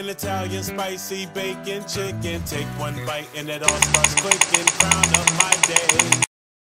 An Italian spicy bacon chicken. Take one bite and it all starts clicking. Crown up.